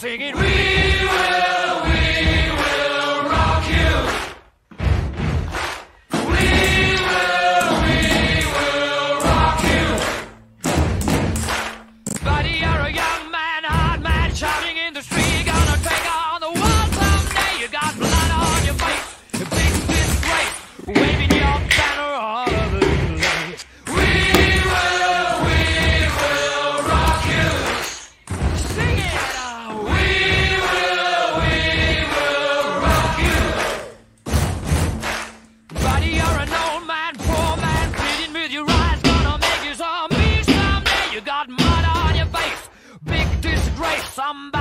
Sing it. somebody